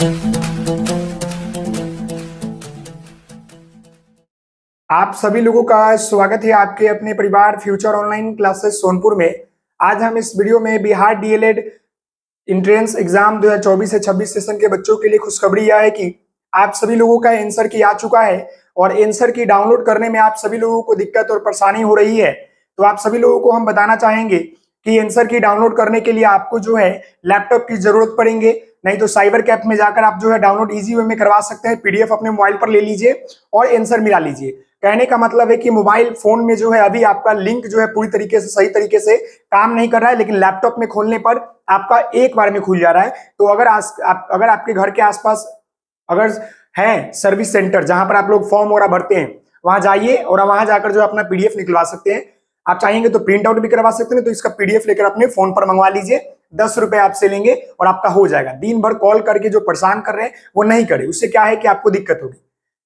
आप सभी लोगों का स्वागत है आपके अपने परिवार फ्यूचर ऑनलाइन क्लासेस सोनपुर में। आज हम इस वीडियो में बिहार डीएलएड इंट्रेंस एग्ज़ाम 2024 से 26 सेशन के बच्चों के लिए खुशखबरी यह है कि आप सभी लोगों का आंसर की आ चुका है और आंसर की डाउनलोड करने में आप सभी लोगों को दिक्कत और परेशानी हो रही है। तो आप सभी लोगों को हम बताना चाहेंगे कि आंसर की डाउनलोड करने के लिए आपको जो है लैपटॉप की ज़रूरत पड़ेंगे। नहीं तो साइबर कैप में जाकर आप जो है डाउनलोड इजी वे में करवा सकते हैं पीडीएफ अपने मोबाइल पर ले लीजिए और आंसर मिला लीजिए। कहने का मतलब है कि मोबाइल फ़ोन में जो है अभी आपका लिंक जो है पूरी तरीके से सही तरीके से काम नहीं कर रहा है लेकिन लैपटॉप में खोलने पर आपका एक बार में खुल जा रहा है। तो अगर आस, आप, अगर आपके घर के आसपास अगर है सर्विस सेंटर जहाँ पर आप लोग फॉर्म वगैरह भरते हैं वहाँ जाइए और वहाँ जाकर जो अपना पीडीएफ निकलवा सकते हैं। आप चाहेंगे तो प्रिंट आउट भी करवा सकते हैं तो इसका पीडीएफ लेकर अपने फ़ोन पर मंगवा लीजिए। दस रुपए आपसे लेंगे और आपका हो जाएगा। दिन भर कॉल करके जो परेशान कर रहे हैं, वो नहीं करे। उससे क्या है कि आपको दिक्कत होगी।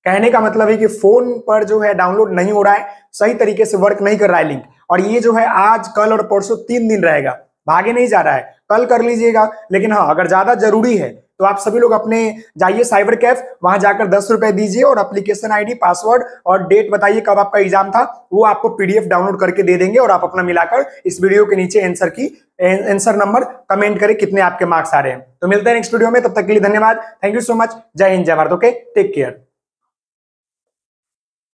कहने का मतलब है कि फ़ोन पर जो है डाउनलोड नहीं हो रहा है, सही तरीके से वर्क नहीं कर रहा है लिंक। और ये जो है आज, कल और परसों तीन दिन रहेगा। भागे नहीं जा रहा है। कल कर लीजिएगा, लेकिन हाँ अगर ज़्यादा ज़रूरी है तो आप सभी लोग अपने जाइए साइबर कैफ, वहाँ जाकर दस रुपए दीजिए और एप्लीकेशन आईडी पासवर्ड और डेट बताइए कब आपका एग्ज़ाम था, वो आपको पीडीएफ डाउनलोड करके दे देंगे और आप अपना मिलाकर इस वीडियो के नीचे आंसर की आंसर नंबर कमेंट करें कितने आपके मार्क्स आ रहे हैं। तो मिलते हैं नेक्स्ट वीडियो में, तब तक के लिए धन्यवाद। थैंक यू सो मच जय हिंद, जय भारत। Okay take care